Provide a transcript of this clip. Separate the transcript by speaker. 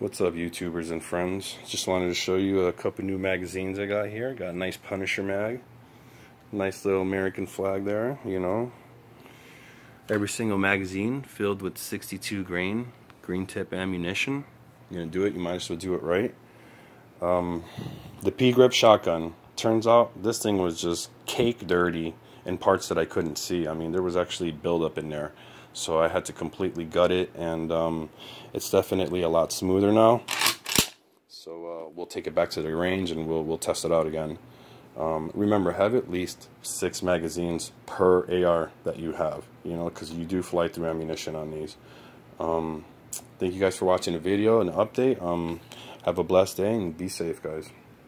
Speaker 1: What's up YouTubers and friends? Just wanted to show you a couple new magazines I got here. Got a nice Punisher mag. Nice little American flag there, you know. Every single magazine filled with 62 grain green tip ammunition. You're gonna do it, you might as well do it right. Um, the P-grip shotgun. Turns out this thing was just cake dirty in parts that I couldn't see. I mean, there was actually buildup in there so I had to completely gut it and um, it's definitely a lot smoother now. So uh, we'll take it back to the range and we'll, we'll test it out again. Um, remember have at least six magazines per AR that you have you know because you do fly through ammunition on these. Um, thank you guys for watching the video and the update. Um, have a blessed day and be safe guys